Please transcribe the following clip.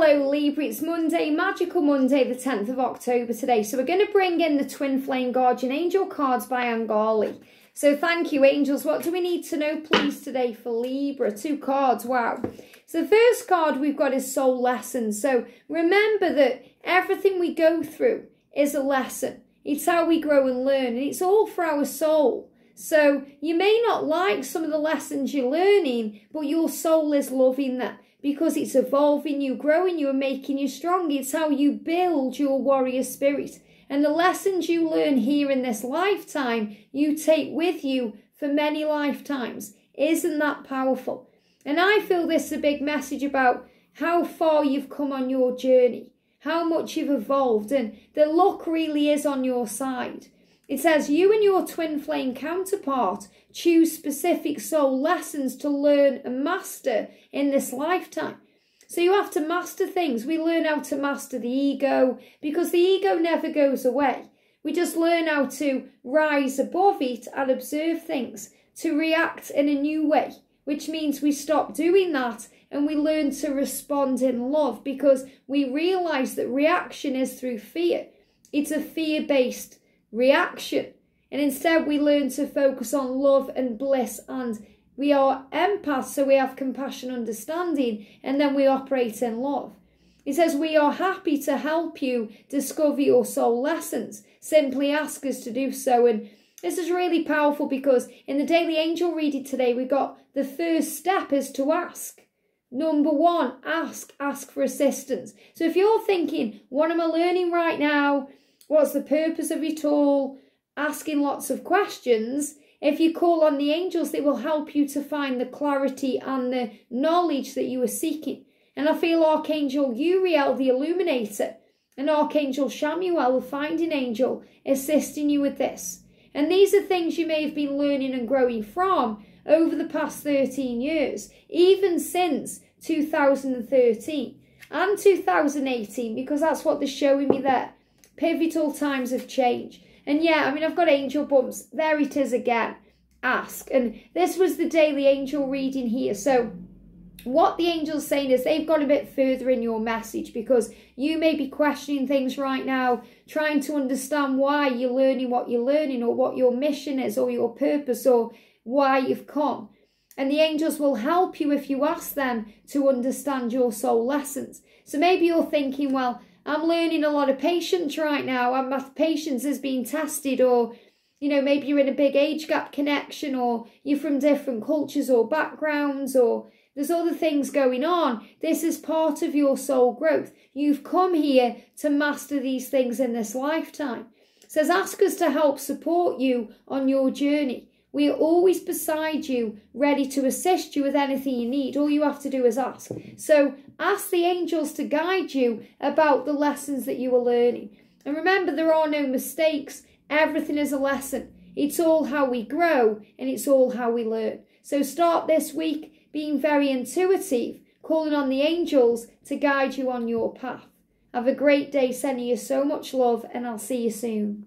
Hello Libra, it's Monday, Magical Monday, the 10th of October today. So we're going to bring in the Twin Flame Guardian Angel cards by Angali. So thank you, angels. What do we need to know, please, today for Libra? Two cards, wow. So the first card we've got is Soul Lessons. So remember that everything we go through is a lesson. It's how we grow and learn, and it's all for our soul. So you may not like some of the lessons you're learning, but your soul is loving that because it's evolving you, growing you, and making you strong. It's how you build your warrior spirit. And the lessons you learn here in this lifetime, you take with you for many lifetimes. Isn't that powerful? And I feel this is a big message about how far you've come on your journey, how much you've evolved, and the luck really is on your side. It says you and your twin flame counterpart choose specific soul lessons to learn and master in this lifetime. So you have to master things. We learn how to master the ego because the ego never goes away. We just learn how to rise above it and observe things, to react in a new way, which means we stop doing that and we learn to respond in love because we realize that reaction is through fear. It's a fear based reaction. And instead, we learn to focus on love and bliss. And we are empaths, so we have compassion, understanding, and then we operate in love. He says, We are happy to help you discover your soul lessons. Simply ask us to do so. And this is really powerful because in the daily angel reading today, we got the first step is to ask. Number one, ask, ask for assistance. So if you're thinking, what am I learning right now? What's the purpose of it all? Asking lots of questions. If you call on the angels, they will help you to find the clarity and the knowledge that you are seeking. And I feel Archangel Uriel, the illuminator, and Archangel Chamuel, the finding angel, assisting you with this. And these are things you may have been learning and growing from over the past 13 years, even since 2013 and 2018, because that's what they're showing me there pivotal times of change. And yeah, I mean, I've got angel bumps. There it is again. Ask. And this was the daily angel reading here. So, what the angel's saying is they've gone a bit further in your message because you may be questioning things right now, trying to understand why you're learning what you're learning, or what your mission is, or your purpose, or why you've come. And the angels will help you if you ask them to understand your soul lessons. So maybe you're thinking, well, I'm learning a lot of patience right now, and my patience has been tested, or you know, maybe you're in a big age gap connection, or you're from different cultures or backgrounds, or there's other things going on. This is part of your soul growth. You've come here to master these things in this lifetime. It says, ask us to help support you on your journey. We are always beside you, ready to assist you with anything you need. All you have to do is ask. So ask the angels to guide you about the lessons that you are learning. And remember, there are no mistakes. Everything is a lesson. It's all how we grow and it's all how we learn. So start this week being very intuitive, calling on the angels to guide you on your path. Have a great day, sending you so much love, and I'll see you soon.